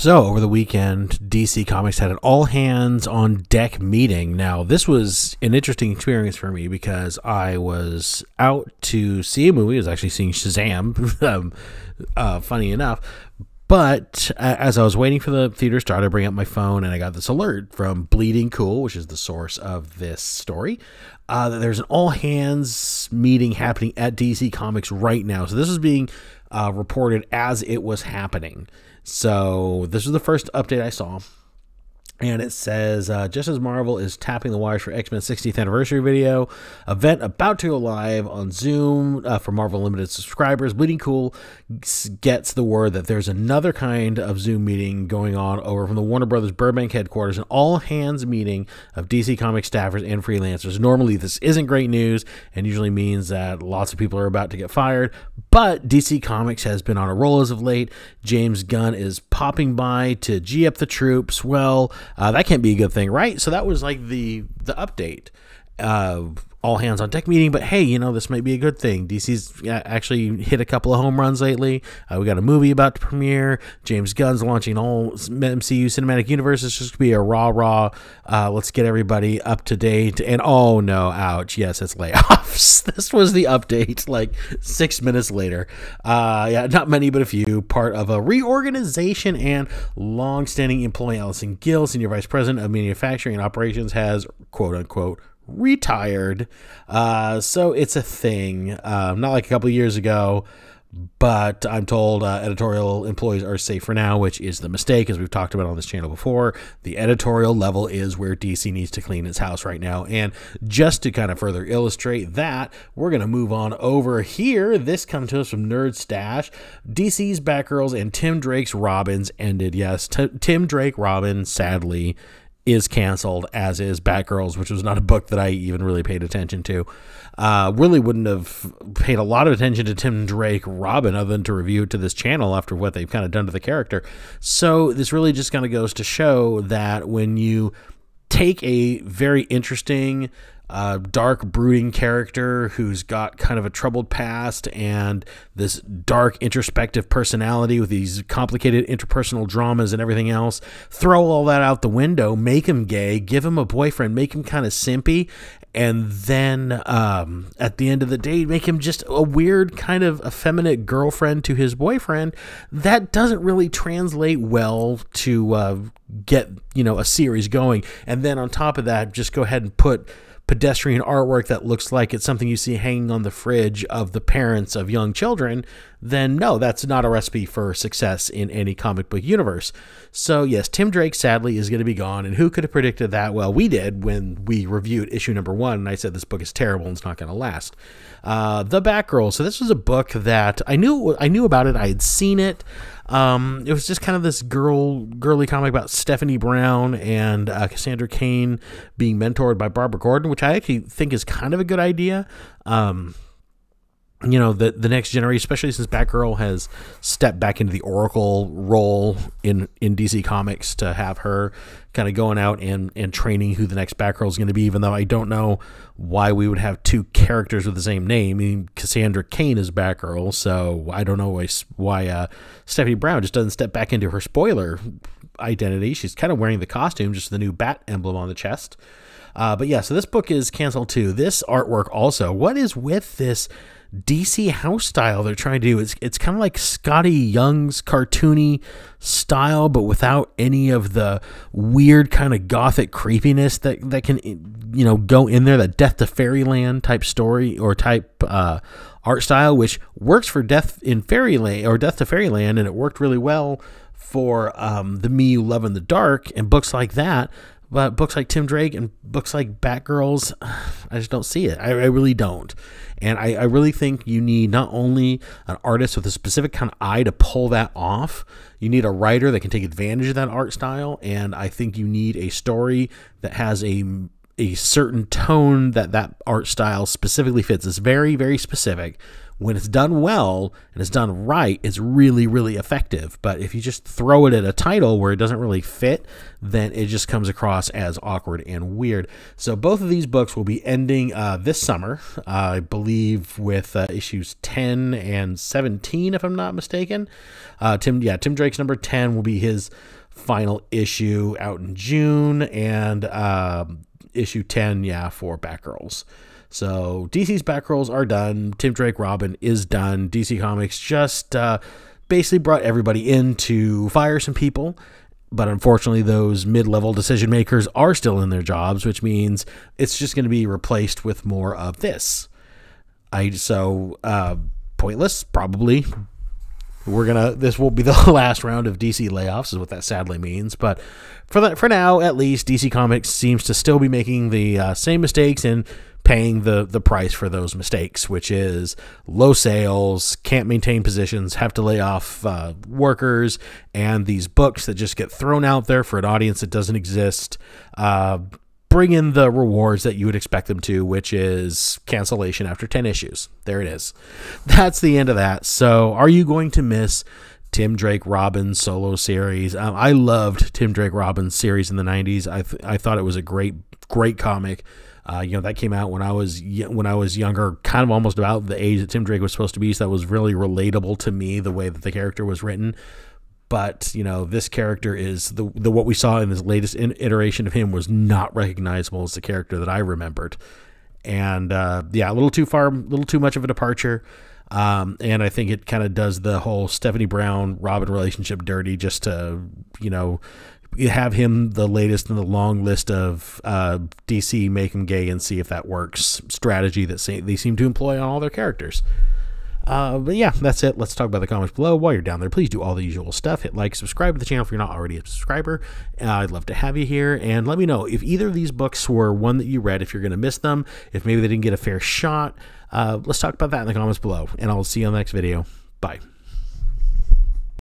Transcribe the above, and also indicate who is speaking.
Speaker 1: So, over the weekend, DC Comics had an all hands on deck meeting. Now, this was an interesting experience for me because I was out to see a movie. I was actually seeing Shazam, um, uh, funny enough. But as I was waiting for the theater to start, I bring up my phone and I got this alert from Bleeding Cool, which is the source of this story, uh, that there's an all hands meeting happening at DC Comics right now. So, this is being uh, reported as it was happening. So this is the first update I saw. And it says, uh, just as Marvel is tapping the wires for X Men 60th anniversary video, event about to go live on Zoom uh, for Marvel Limited subscribers, Bleeding Cool gets the word that there's another kind of Zoom meeting going on over from the Warner Brothers Burbank headquarters, an all hands meeting of DC Comics staffers and freelancers. Normally, this isn't great news and usually means that lots of people are about to get fired, but DC Comics has been on a roll as of late. James Gunn is popping by to G up the troops. Well, uh, that can't be a good thing, right? So that was like the the update. Uh, all hands on deck meeting, but hey, you know, this might be a good thing. DC's actually hit a couple of home runs lately. Uh, we got a movie about to premiere. James Gunn's launching all MCU cinematic universe. It's just going to be a raw, raw, uh, let's get everybody up to date. And oh no, ouch. Yes, it's layoffs. this was the update like six minutes later. Uh, yeah, not many, but a few. Part of a reorganization and long standing employee Alison Gill, Senior Vice President of Manufacturing and Operations, has quote unquote retired. Uh, so it's a thing. Uh, not like a couple years ago, but I'm told uh, editorial employees are safe for now, which is the mistake, as we've talked about on this channel before. The editorial level is where DC needs to clean its house right now. And just to kind of further illustrate that, we're going to move on over here. This comes to us from Nerd Stash. DC's Batgirls and Tim Drake's Robins ended. Yes, Tim Drake Robin, sadly, is canceled, as is Batgirls, which was not a book that I even really paid attention to. Uh, really wouldn't have paid a lot of attention to Tim Drake Robin other than to review it to this channel after what they've kind of done to the character. So this really just kind of goes to show that when you take a very interesting uh, dark, brooding character who's got kind of a troubled past and this dark, introspective personality with these complicated interpersonal dramas and everything else. Throw all that out the window, make him gay, give him a boyfriend, make him kind of simpy, and then um, at the end of the day, make him just a weird, kind of effeminate girlfriend to his boyfriend. That doesn't really translate well to uh, get you know a series going. And then on top of that, just go ahead and put pedestrian artwork that looks like it's something you see hanging on the fridge of the parents of young children, then no, that's not a recipe for success in any comic book universe. So, yes, Tim Drake sadly is going to be gone. And who could have predicted that? Well, we did when we reviewed issue number one, and I said this book is terrible and it's not going to last. Uh, the Batgirl. So, this was a book that I knew I knew about it, I had seen it. Um, it was just kind of this girl, girly comic about Stephanie Brown and uh, Cassandra Cain being mentored by Barbara Gordon, which I actually think is kind of a good idea. Um, you know the the next generation, especially since Batgirl has stepped back into the Oracle role in in DC Comics to have her kind of going out and and training who the next Batgirl is going to be. Even though I don't know why we would have two characters with the same name. I mean, Cassandra Cain is Batgirl, so I don't know why why uh, Stephanie Brown just doesn't step back into her spoiler identity. She's kind of wearing the costume, just the new bat emblem on the chest. Uh, but yeah, so this book is canceled too. This artwork also. What is with this? DC house style they're trying to do. It's it's kind of like Skottie Young's cartoony style, but without any of the weird kind of gothic creepiness that that can you know go in there. That Death to Fairyland type story or type uh, art style, which works for Death in Fairyland or Death to Fairyland, and it worked really well for um, the Me You Love in the Dark and books like that. But books like Tim Drake and books like Batgirls, I just don't see it. I, I really don't. And I, I, really think you need not only an artist with a specific kind of eye to pull that off, you need a writer that can take advantage of that art style. And I think you need a story that has a a certain tone that that art style specifically fits. It's very, very specific when it's done well and it's done right, it's really, really effective. But if you just throw it at a title where it doesn't really fit, then it just comes across as awkward and weird. So both of these books will be ending uh, this summer, uh, I believe, with uh, issues 10 and 17, if I'm not mistaken. Uh, Tim, yeah, Tim Drake's number 10 will be his final issue out in June, and um, issue 10, yeah, for Batgirls. So DC's Batgirls are done. Tim Drake Robin is done. DC Comics just uh, basically brought everybody in to fire some people. But unfortunately, those mid level decision makers are still in their jobs, which means it's just going to be replaced with more of this. I so uh, pointless, probably. We're gonna. This will be the last round of DC layoffs, is what that sadly means. But for that, for now, at least, DC Comics seems to still be making the uh, same mistakes and paying the the price for those mistakes, which is low sales, can't maintain positions, have to lay off uh, workers, and these books that just get thrown out there for an audience that doesn't exist. Uh, bring in the rewards that you would expect them to, which is cancellation after 10 issues. There it is. That's the end of that. So, are you going to miss Tim Drake Robin solo series? Um, I loved Tim Drake Robin series in the 90s. I, th- I thought it was a great, great comic. Uh, you know that came out when I was when I was younger, kind of almost about the age that Tim Drake was supposed to be. So that was really relatable to me the way that the character was written. But you know this character is the the what we saw in this latest iteration of him was not recognizable as the character that I remembered. And uh, yeah, a little too far, a little too much of a departure. Um, and I think it kind of does the whole Stephanie Brown Robin relationship dirty just to, you know, have him the latest in the long list of uh, DC make him gay and see if that works strategy that they seem to employ on all their characters. Uh, but yeah, that's it. Let's talk about the comments below. While you're down there, please do all the usual stuff. Hit like, subscribe to the channel if you're not already a subscriber. Uh, I'd love to have you here. And let me know if either of these books were one that you read, if you're going to miss them, if maybe they didn't get a fair shot. Uh, let's talk about that in the comments below. And I'll see you on the next video. Bye.